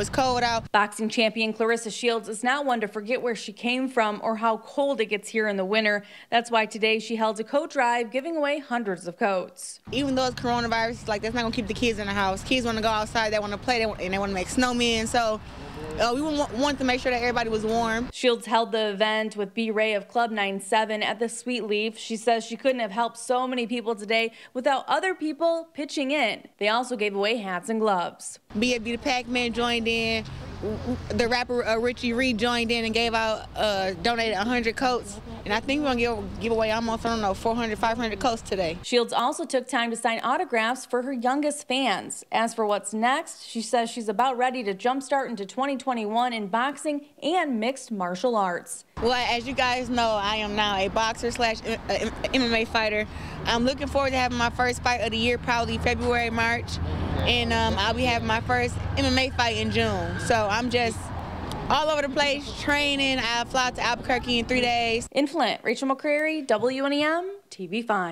it's cold out. Boxing champion Claressa Shields is not one to forget where she came from or how cold it gets here in the winter. That's why today she held a coat drive giving away hundreds of coats. Even though it's coronavirus, like that's not gonna keep the kids in the house. Kids want to go outside, they want to play, they want, and they want to make snowmen. So uh, we want, want to make sure that everybody was warm. Shields held the event with B. Ray of Club 97 at the Sweet Leaf. She says she couldn't have helped so many people today without other people pitching in. They also gave away hats and gloves. BFB the Packman joined in. The rapper uh, Richie Reed joined in and gave out, uh, donated 100 coats. And I think we're going to give, give away almost, I don't know, 400, 500 coats today. Shields also took time to sign autographs for her youngest fans. As for what's next, she says she's about ready to jumpstart into 2021 in boxing and mixed martial arts. Well, as you guys know, I am now a boxer slash MMA fighter. I'm looking forward to having my first fight of the year, probably February, March. And um, I'll be having my first MMA fight in June. So I'm just all over the place training. I fly to Albuquerque in three days. In Flint, Rachel McCrary, WNEM, TV5.